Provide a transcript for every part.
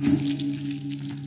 The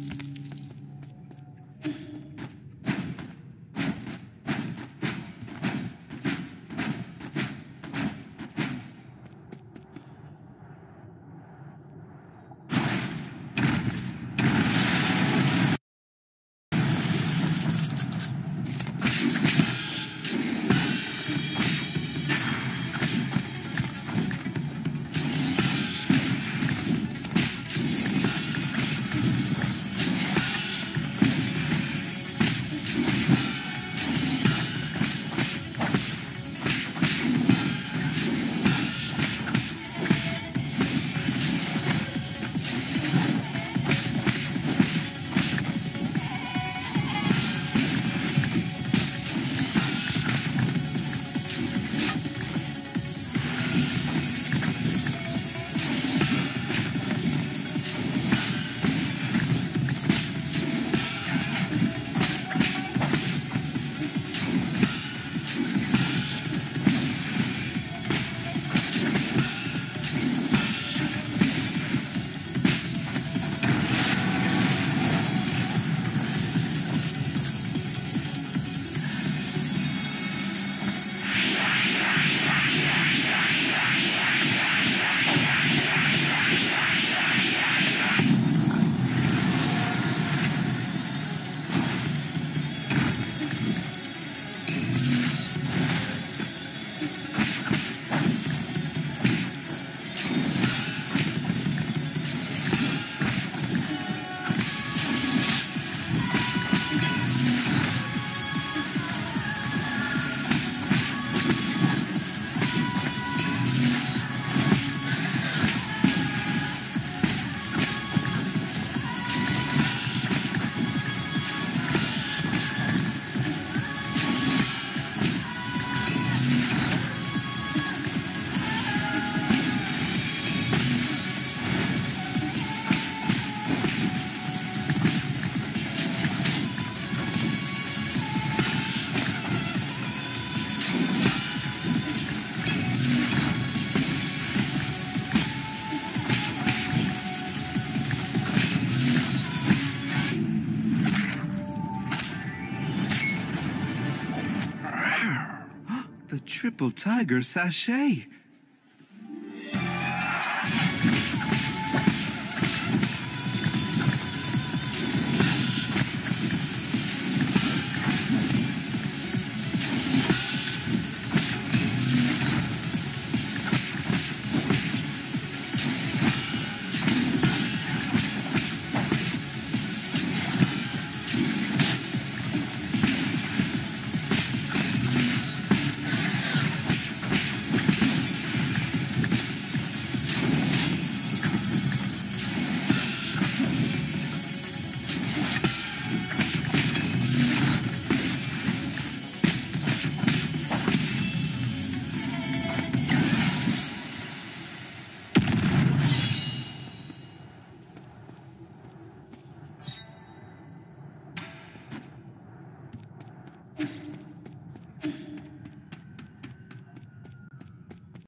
Triple tiger sachet.